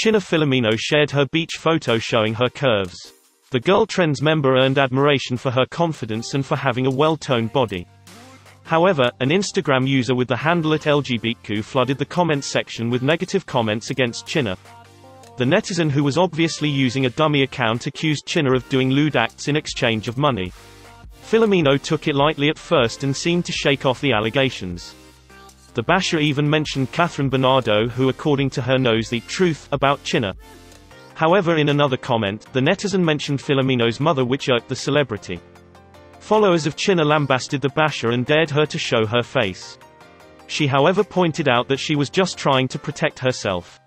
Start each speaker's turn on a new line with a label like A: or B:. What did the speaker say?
A: Chienna Filomeno shared her beach photo showing her curves. The Girl Trends member earned admiration for her confidence and for having a well-toned body. However, an Instagram user with the handle at LGBTQ flooded the comments section with negative comments against Chienna. The netizen who was obviously using a dummy account accused Chienna of doing lewd acts in exchange of money. Filomeno took it lightly at first and seemed to shake off the allegations. The basher even mentioned Catherine Bernardo who according to her knows the truth about Chienna. However in another comment, the netizen mentioned Filomeno's mother which irked the celebrity. Followers of Chienna lambasted the basher and dared her to show her face. She however pointed out that she was just trying to protect herself.